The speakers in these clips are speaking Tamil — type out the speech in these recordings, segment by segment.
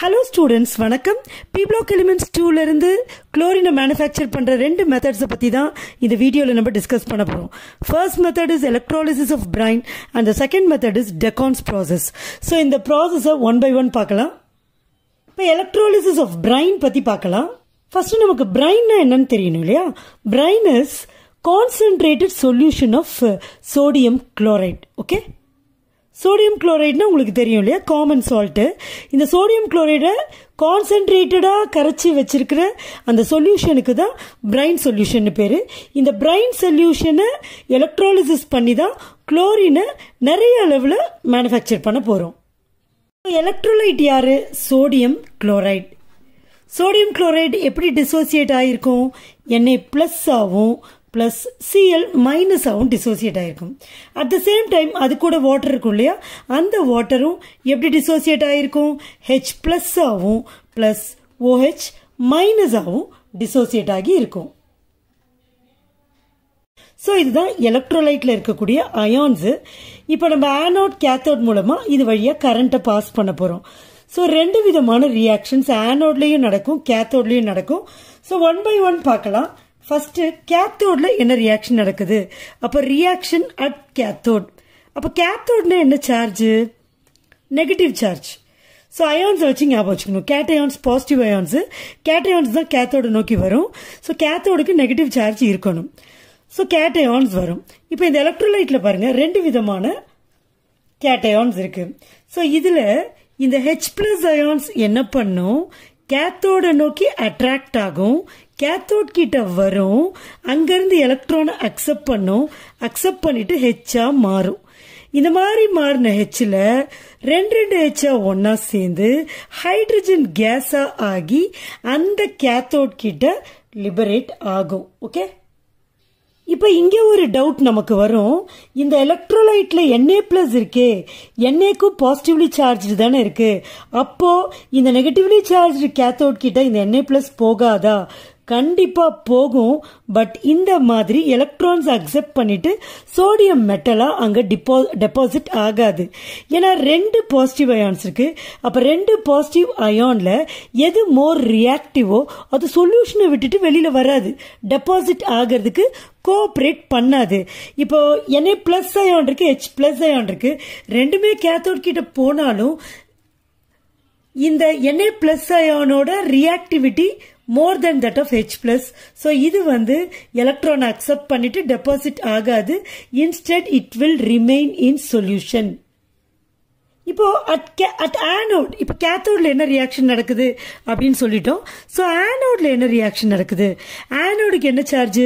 ஹலோ ஸ்டூடெண்ட்ஸ் வணக்கம். பிப்ளாக் எலிமெண்ட்ஸ் டூலேருந்து குளோரினை மேனுஃபேக்சர் பண்ணுற ரெண்டு மெத்தட்ஸை பற்றி தான் இந்த வீடியோவில் நம்ம டிஸ்கஸ் பண்ண போகிறோம் first method is electrolysis of brine and the second method is Deacon's process so இந்த ப்ராசஸை ஒன் பை ஒன் பார்க்கலாம். இப்போ எலக்ட்ராலிசிஸ் ஆஃப் பிரைன் பற்றி பார்க்கலாம். ஃபர்ஸ்ட் நமக்கு பிரைன்னா என்னன்னு தெரியணும் இல்லையா? Brine is concentrated solution of sodium chloride okay sodium குளோரைட்னா உங்களுக்கு தெரியும் இல்லையா? காமன் சால்ட்டு இந்த சோடியம் குளோரைடை கான்சென்ட்ரேட்டடாக கரைச்சி வச்சிருக்கிற அந்த சொல்யூஷனுக்கு தான் பிரைன் சொல்யூஷன் பேர். இந்த பிரைன் சொல்யூஷனை எலக்ட்ராலிசிஸ் பண்ணி தான் குளோரினை நிறைய அளவில் மேனுஃபேக்சர் பண்ண போகிறோம் எலக்ட்ரோலைட் யார்? சோடியம் குளோரைட் சோடியம் குளோரைட் எப்படி டிசோசியேட் ஆகிருக்கும் எண்ணெய் ப்ளஸ் ஆகும். ப்ளஸ் சிஎல் மைனஸ் ஆகும் டிசோசியேட் ஆகிருக்கும் அட் த சேம் டைம் அது கூட வாட்டர் இருக்கும் இல்லையா? அந்த வாட்டரும் எப்படி டிசோசியேட் ஆகிருக்கும் ஹெச் ப்ளஸ் ஆகும் ப்ளஸ் ஓஹெச் மைனஸ் ஆகும் டிசோசியேட் ஆகி இருக்கும். ஸோ இதுதான் எலக்ட்ரோலைட்டில் இருக்கக்கூடிய அயான்ஸு இப்போ நம்ம ஆனோட் கேத்தோட் மூலமாக இது வழியாக கரண்ட்டை பாஸ் பண்ண போகிறோம் ஸோ ரெண்டு விதமான ரியாக்ஷன்ஸ் ஆனோட்லேயும் நடக்கும் கேத்தோட்லேயும் நடக்கும். ஸோ ஒன் பை ஒன் பார்க்கலாம். ஃபர்ஸ்ட் கேத்தோட்ல என்ன ரியாக்ஷன் நடக்குது? அப்போ ரியாக்ஷன் அட் கேத்தோட் அப்போ கேத்தோட்னா என்ன சார்ஜ் நெகட்டிவ் சார்ஜ் ஸோ அயான்ஸை வச்சு ஞாபகம் வச்சுக்கணும். கேட்டையான்ஸ் பாசிட்டிவ் அயான்ஸ் கேட்டயான்ஸ் தான் கேத்தோடு நோக்கி வரும். ஸோ கேத்தோடுக்கு நெகட்டிவ் சார்ஜ் இருக்கணும். ஸோ கேட்டையான்ஸ் வரும். இப்போ இந்த எலக்ட்ரோலைட்டில் பாருங்க ரெண்டு விதமான கேட்டையான்ஸ் இருக்கு. ஸோ இதில் இந்த ஹெச் பிளஸ் அயான்ஸ் என்ன பண்ணும்? கேத்தோட நோக்கி அட்ராக்ட் ஆகும். கேத்தோட் கிட்ட வரும். அங்கேருந்து எலக்ட்ரானை அக்செப்ட் பண்ணும். அக்செப்ட் பண்ணிட்டு ஹெச்சாக மாறும். இந்த மாதிரி மாறின ஹெச்சில் ரெண்டு ரெண்டு ஹெச்சா ஒன்றா சேர்ந்து ஹைட்ரஜன் கேஸாக ஆகி அந்த கேத்தோட் கிட்ட லிபரேட் ஆகும். ஓகே இப்போ இங்கே ஒரு டவுட் நமக்கு வரும். இந்த எலக்ட்ரோலைட்டில் என்ஏ ப்ளஸ் இருக்கே. என்ஏக்கும் பாசிட்டிவ்லி சார்ஜ் தானே இருக்குது அப்போது இந்த நெகட்டிவ்லி சார்ஜ் கேத்தோட் கிட்ட இந்த என்ஏ ப்ளஸ் போகாதா? கண்டிப்பா போகும். பட் இந்த மாதிரி எலக்ட்ரான்ஸ் அக்செப்ட் பண்ணிட்டு சோடியம் மெட்டலா அங்க டெபாசிட் ஆகாது. ஏன்னா ரெண்டு பாசிட்டிவ் அயான்ஸ் இருக்கு. அப்ப ரெண்டு பாசிட்டிவ் அயான்ல எது மோர் ரியாக்டிவோ அது சொல்யூஷனை விட்டுட்டு வெளியில வராது. டெபாசிட் ஆகிறதுக்கு கோஆப்ரேட் பண்ணாது. இப்போ என்ஏ பிளஸ் அயான் இருக்கு ஹெச் பிளஸ் அயான் இருக்கு. ரெண்டுமே கேத்தோட் கிட்ட போனாலும் இந்த NA plus அயானோட reactivity more than that of H plus so இது வந்து எலக்ட்ரான் அக்செப்ட் பண்ணிட்டு டெபாசிட் ஆகாது. Instead it will remain in solution இப்போ அட் அட் ஆனோட் இப்போ கேத்தோடில் என்ன ரியாக்ஷன் நடக்குது அப்படின்னு சொல்லிட்டோம். ஸோ ஆனோடில் என்ன ரியாக்ஷன் நடக்குது? ஆனோடுக்கு என்ன charge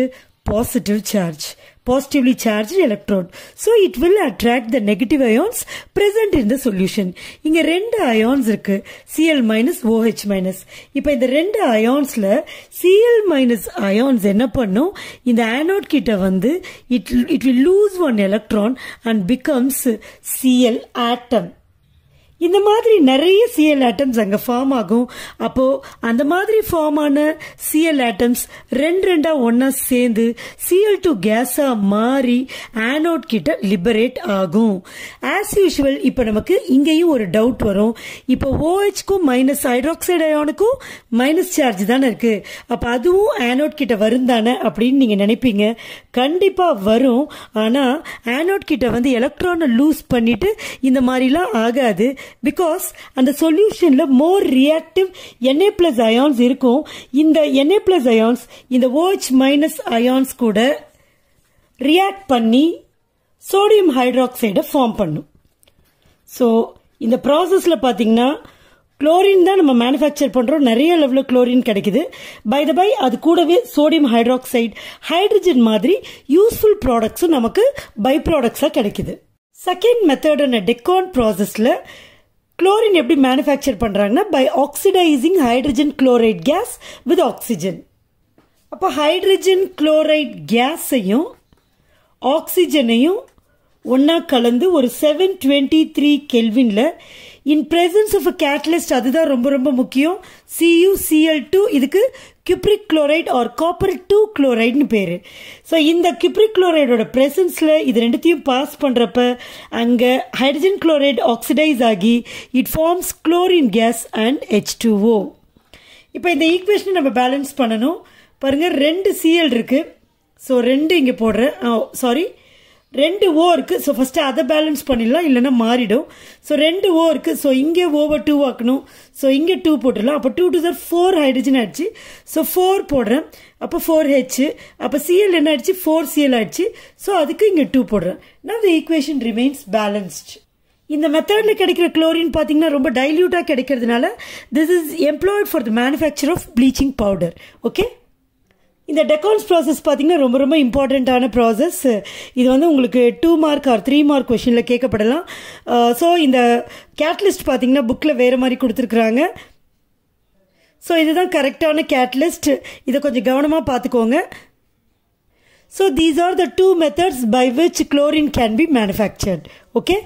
positive charge positively charged electrode. So it will attract the negative ions present in the solution. இங்க ரெண்டு ions இருக்கு Cl minus OH minus. இப்ப இந்த ரெண்டு ionsல Cl minus ions என்ன பண்ணும் இந்த anode கிட்ட வந்து it, it will lose one electron and becomes Cl atom. இந்த மாதிரி நிறைய சிஎல் ஆட்டம்ஸ் அங்கே ஃபார்ம் ஆகும். அப்போது அந்த மாதிரி ஃபார்ம் ஆன சிஎல் ஆட்டம்ஸ் ரெண்டு ரெண்டாக ஒன்றா சேர்ந்து சிஎல் டு கேஸாக மாறி ஆனோட் கிட்ட லிபரேட் ஆகும். ஆஸ் யூஷுவல் இப்போ நமக்கு இங்கேயும் ஒரு டவுட் வரும். இப்போ ஓஹெச்க்கும் மைனஸ் ஹைட்ராக்சைடு அயானுக்கும் மைனஸ் சார்ஜ் தானே இருக்குது அப்போ அதுவும் ஆனோட் கிட்ட வரும் தானே அப்படின்னு நீங்கள் நினைப்பீங்க. கண்டிப்பாக வரும். ஆனால் ஆனோட் கிட்ட வந்து எலக்ட்ரானை லூஸ் பண்ணிட்டு இந்த மாதிரிலாம் ஆகாது. பிகாஸ் அந்த சொல்யூஷனில் more reactive N A plus ions இருக்கும். இந்த என்ஏ பிளஸ் அயான்ஸ் இந்த ஓஹெச் மைனஸ் அயான்ஸ் கூட ரியாக்ட் பண்ணி சோடியம் ஹைட்ராக்சைடை ஃபார்ம் பண்ணும். ஸோ இந்த ப்ராசஸில் பார்த்தீங்கன்னா குளோரின் தான் நம்ம மேனுஃபேக்சர் பண்ணுறோம் நிறைய லெவலில் குளோரின் கிடைக்குது. பை த பை அது கூடவே சோடியம் ஹைட்ராக்சைடு ஹைட்ரஜன் மாதிரி யூஸ்ஃபுல் ப்ராடக்ட்ஸும் நமக்கு பை ப்ராடக்ட்ஸாக கிடைக்குது செகண்ட் மெத்தடான டெக்கான் ப்ராசஸில் குளோரின் எப்படி மேனுஃபேக்சர் பண்ணுறாங்கன்னா by oxidising hydrogen chloride gas with oxygen அப்போ ஹைட்ரஜன் குளோரைட் கேஸையும் ஆக்சிஜனையும் ஒன்றா கலந்து ஒரு seven twenty three கெல்வினில் in presence of a catalyst அதுதான் ரொம்ப ரொம்ப முக்கியம். C U C L two இதுக்கு cupric chloride or copper two குளோரைட்னு பேர். ஸோ இந்த கிப்ரிக் குளோரைடோட ப்ரெசன்ஸில் இது ரெண்டுத்தையும் பாஸ் பண்ணுறப்ப அங்கே ஹைட்ரஜன் குளோரைட் ஆக்சிடைஸ் ஆகி it forms chlorine gas and H two O இப்போ இந்த ஈக்குவேஷனை நம்ம பேலன்ஸ் பண்ணணும். பாருங்கள் ரெண்டு சிஎல் இருக்குது ஸோ ரெண்டு இங்கே போடுறேன் சாரி ரெண்டு ஓ இருக்குது ஸோ ஃபஸ்ட்டு அதை பேலன்ஸ் பண்ணிடலாம் இல்லைன்னா மாறிடும். ஸோ ரெண்டு ஓ இருக்குது ஸோ இங்கே ஓவர் டூ ஆக்கணும். ஸோ இங்கே டூ போட்டுடலாம். அப்போ two two sir four hydrogen ஆயிடுச்சு. ஸோ ஃபோர் போடுறேன். அப்போ ஃபோர் ஹெச் அப்போ சிஎல் என்ன ஆயிடுச்சு? ஃபோர் சிஎல் ஆயிடுச்சு. ஸோ அதுக்கு இங்கே டூ போடுறேன். நான் த ஈக்குவேஷன் ரிமைன்ஸ் பேலன்ஸ்டு இந்த மெத்தடில் கிடைக்கிற குளோரின் பார்த்தீங்கன்னா ரொம்ப டைல்யூட்டாக கிடைக்கிறதுனால this is employed for the manufacture of bleaching powder okay இந்த டெக்கான்ஸ் ப்ராசஸ் பார்த்தீங்கன்னா ரொம்ப ரொம்ப இம்பார்ட்டண்ட்டான ப்ராசஸ் இது வந்து உங்களுக்கு two mark or three mark கொஷினில் கேட்கப்படலாம். ஸோ இந்த கேட்லிஸ்ட் பார்த்தீங்கன்னா புக்கில் வேறு மாதிரி கொடுத்துருக்குறாங்க. ஸோ இதுதான் கரெக்டான கேட்லிஸ்ட் இதை கொஞ்சம் கவனமாக பார்த்துக்கோங்க so these are the two methods by which chlorine can be manufactured okay